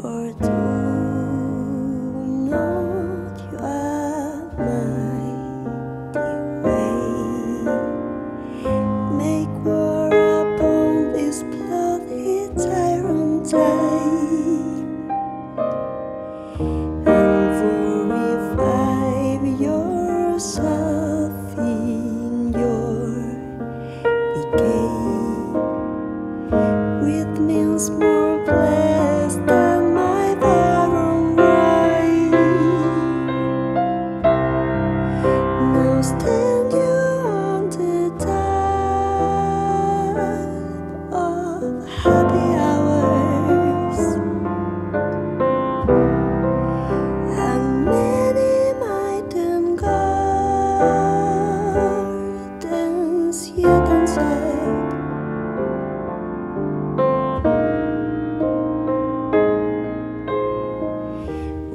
for to long. You are my. Make war upon this bloody tyrant and for revive yourself in your decay. With means more play.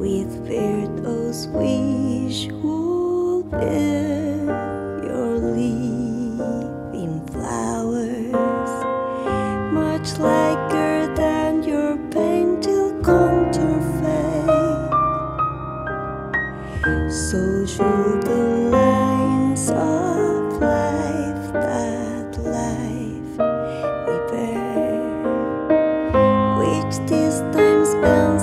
with petals wish will bear your living flowers, much liker than your painted fade. So should the lines of life that life we bear, which this times bound.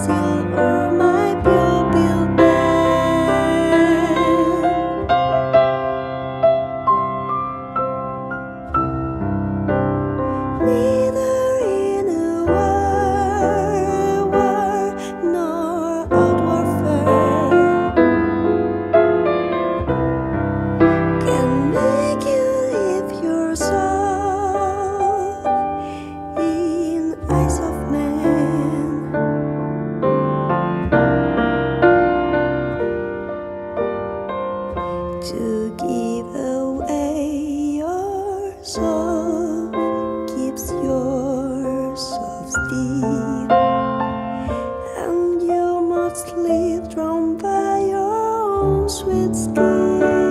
soft keeps yours of thee, and you must live drawn by your own sweet skin.